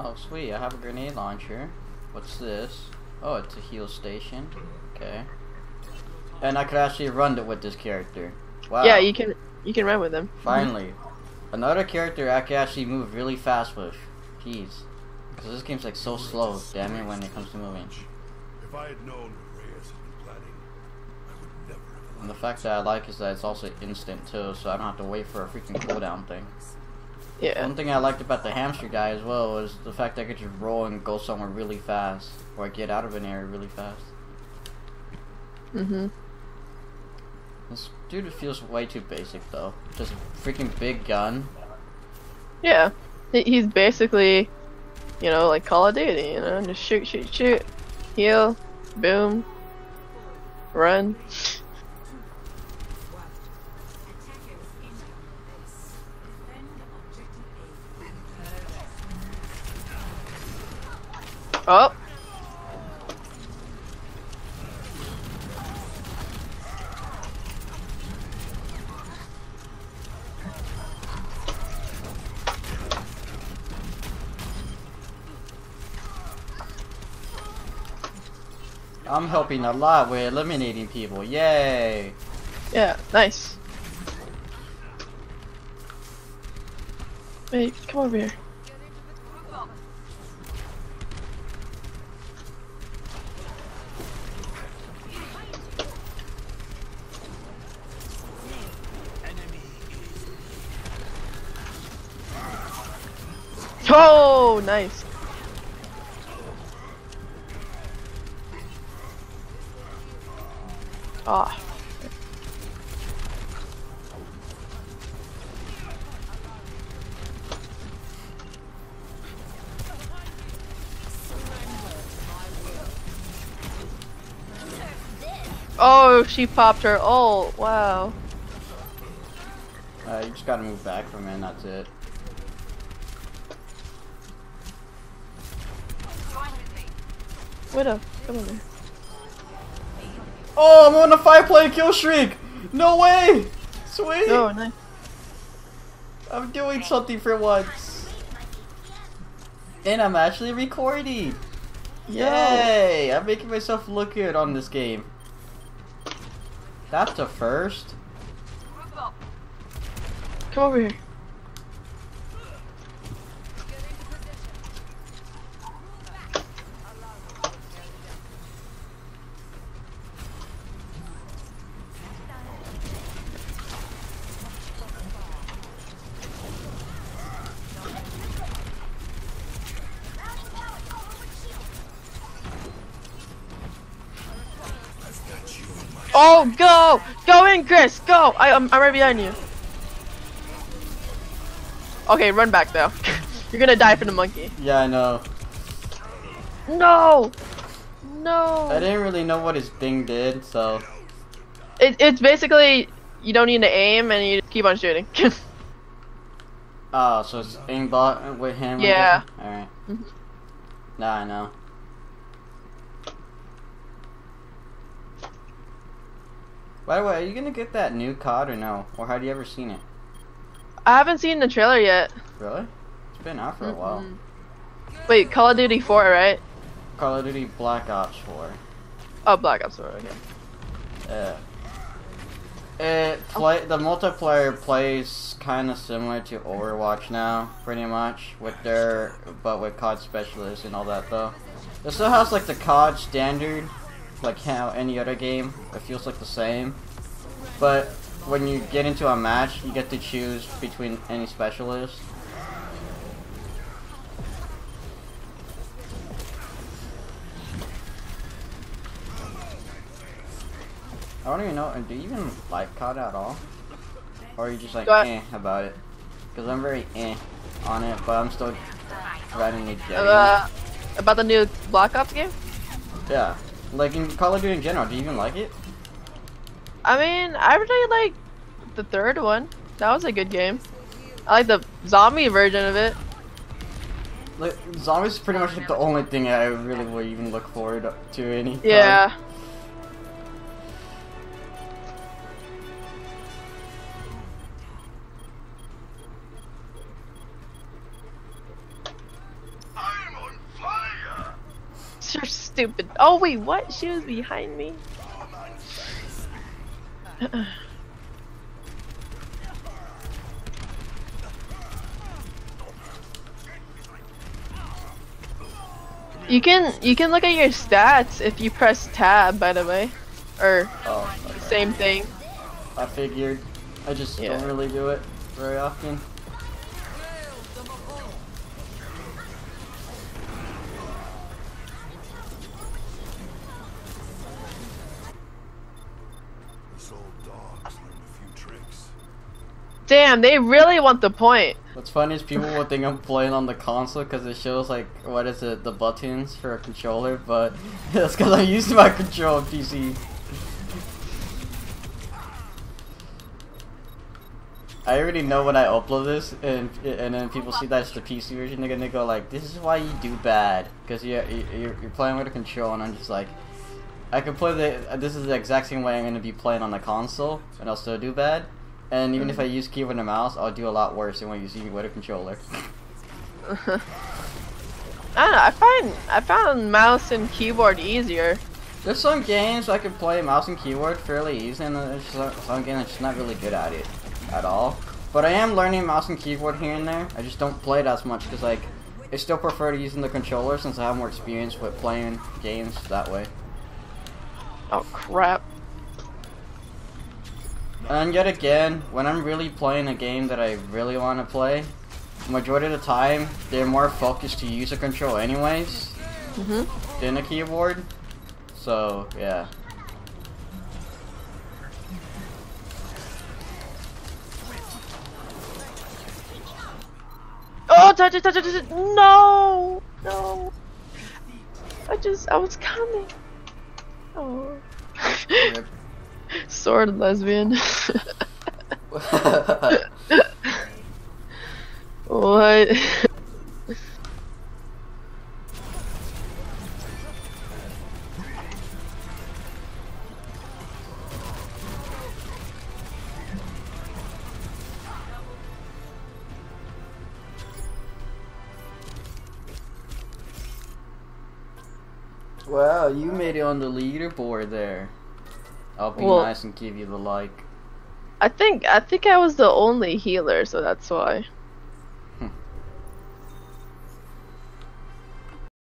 Oh, sweet. I have a grenade launcher. What's this? Oh, it's a heal station. Okay. And I could actually run it with this character. Wow. Yeah, you can you can run with him. Finally. Another character I can actually move really fast with. Jeez. Because this game's like so slow, damn it, when it comes to moving. If I had known what Reyes had been planning, I would never have And the fact that I like is that it's also instant too, so I don't have to wait for a freaking cooldown thing. Yeah. One thing I liked about the hamster guy as well was the fact that I could just roll and go somewhere really fast, or get out of an area really fast. Mhm. This dude feels way too basic though. Just a freaking big gun. Yeah. He's basically, you know, like Call of Duty. You know, just shoot, shoot, shoot, heal, boom, run. Oh. I'm helping a lot with eliminating people. Yay! Yeah, nice. Wait, come over here. Oh, nice. Ah. Oh, she popped her ult. Wow. Uh, you just gotta move back from it that's it. Widow, come here. Oh, I'm on a five-play kill streak! No way! Sweet! Oh, nice. I'm doing something for once. And I'm actually recording. Yay! I'm making myself look good on this game. That's a first. Come over here. Oh, go! Go in, Chris! Go! I, I'm, I'm right behind you. Okay, run back though. You're gonna die from the monkey. Yeah, I know. No! No! I didn't really know what his thing did, so. It, it's basically, you don't need to aim and you just keep on shooting. Oh, so it's aimbot with him? Yeah. Alright. Mhm. Nah, I know. By the way, are you gonna get that new COD or no? Or have you ever seen it? I haven't seen the trailer yet. Really? It's been out for a while. Wait, Call of Duty 4, right? Call of Duty Black Ops 4. Oh, Black Ops 4, okay. Yeah. It play the multiplayer plays kind of similar to Overwatch now, pretty much with their but with COD specialists and all that though. It still has like the COD standard, like how any other game it feels like the same, but when you get into a match, you get to choose between any specialist. I don't even know. Do you even like COD at all? Or are you just like eh about it? Because I'm very eh on it, but I'm still riding jetty. Uh, about the new Black Ops game? yeah. Like in Call of Duty in general, do you even like it? I mean, I really like the third one. That was a good game. I like the zombie version of it. Like, zombies is pretty much like the only thing I really would even look forward to any. Yeah. stupid. Oh wait, what? She was behind me. You can you can look at your stats if you press tab by the way. Or Oh, same thing. I figured. I just Yeah. don't really do it very often. Damn, they really want the point. What's funny is people will think I'm playing on the console because it shows like what is it, the buttons for a controller, but that's because I'm using my control PC. I already know when I upload this, and and then people see that it's the PC version, they're gonna go like, "This is why you do bad," because you're, you're you're playing with a control, and I'm just like, I can play the. This is the exact same way I'm gonna be playing on the console, and I'll still do bad. And even if I use keyboard and mouse, I'll do a lot worse than when using with a controller. I don't know, I find I found mouse and keyboard easier. There's some games I can play mouse and keyboard fairly easy, and there's some, some games I'm just not really good at it at all. But I am learning mouse and keyboard here and there. I just don't play it as much because like I still prefer to using the controller since I have more experience with playing games that way. Oh crap. And yet again, when I'm really playing a game that I really want to play, majority of the time they're more focused to use a control anyways Mhm. than a keyboard. So yeah. Oh, touch it, touch it, touch it. No, no. I just, I was coming. Oh. Sword lesbian. what? Wow, you made it on the leaderboard there. I'll be Well- nice and give you the like. I think, I think I was the only healer, so that's why.